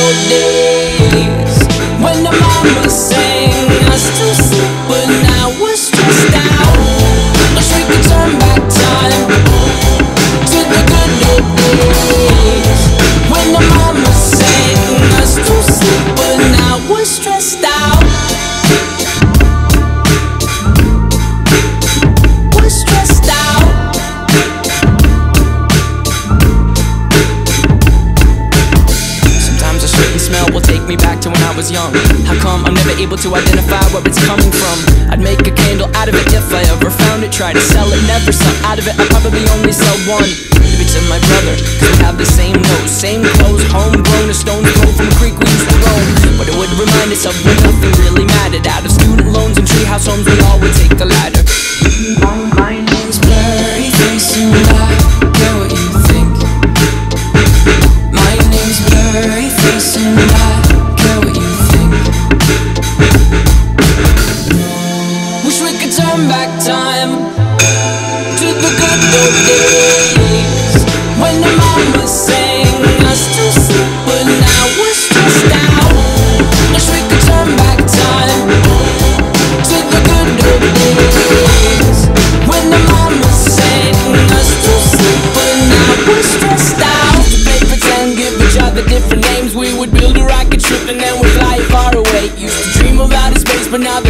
old days when the mama us was young. How come I'm never able to identify where it's coming from? I'd make a candle out of it if I ever found it. Try to sell it, never sell out of it. I'd probably only sell one. Maybe to my brother, cause we have the same nose, same clothes, homegrown, a stone's throw from creek we used to roam. But it would remind us of when nothing really mattered. Out of student loans and treehouse homes, we all would take the ladder. Turn back time to the good old days when the mama sang us to sleep, but now we're stressed out. Wish we could turn back time to the good old days when the mama sang us to sleep, but now we're stressed out. To play pretend, give each other different names. We would build a rocket ship and then we'd fly far away. Used to dream about outer space, but now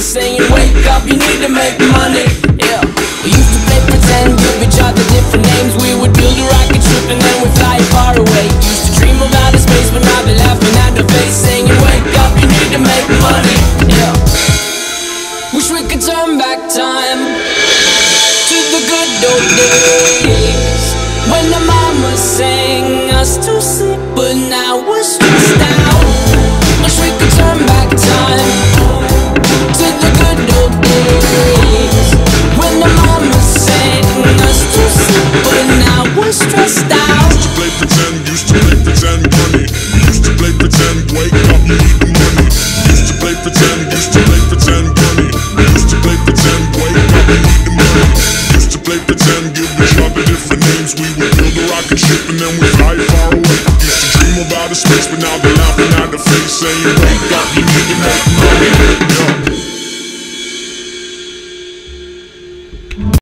saying, Wake up, you need to make money. Yeah. We used to play pretend, give each other different names. We would build a rocket ship and then we'd fly far away. Used to dream of outer space, but now they're laughing at the face, saying, Wake up, you need to make money. Yeah. Wish we could turn back time to the good old days when the mama sang us to sleep, but now we're play pretend, money. Used to play pretend, wake up, you need money. Used to play pretend, used to play pretend, money. Used to play pretend, wake up, you need money. Used to play pretend, give each other different names. We would build a rocket ship and then we fly far away. Used to dream about a space, but now they're laughing at the face, saying, Wake up, you need to make money.